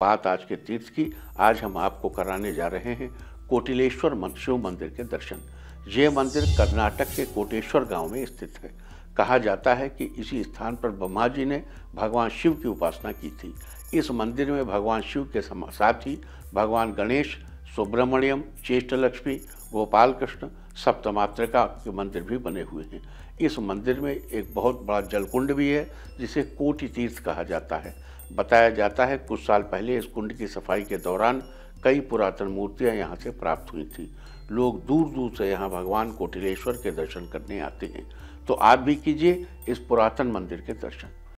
बात आज के तीर्थ की, आज हम आपको कराने जा रहे हैं कोटिलेश्वर शिव मंदिर के दर्शन। ये मंदिर कर्नाटक के कोटेश्वर गाँव में स्थित है। कहा जाता है कि इसी स्थान पर ब्रह्मा जी ने भगवान शिव की उपासना की थी। इस मंदिर में भगवान शिव के साथ ही भगवान गणेश, सुब्रमण्यम चेष्ट लक्ष्मी गोपाल कृष्ण सप्तमात्रिका के मंदिर भी बने हुए हैं। इस मंदिर में एक बहुत बड़ा जलकुंड भी है, जिसे कोटि तीर्थ कहा जाता है। बताया जाता है, कुछ साल पहले इस कुंड की सफ़ाई के दौरान कई पुरातन मूर्तियाँ यहाँ से प्राप्त हुई थी। लोग दूर दूर से यहाँ भगवान कोटिलेश्वर के दर्शन करने आते हैं। तो आप भी कीजिए इस पुरातन मंदिर के दर्शन।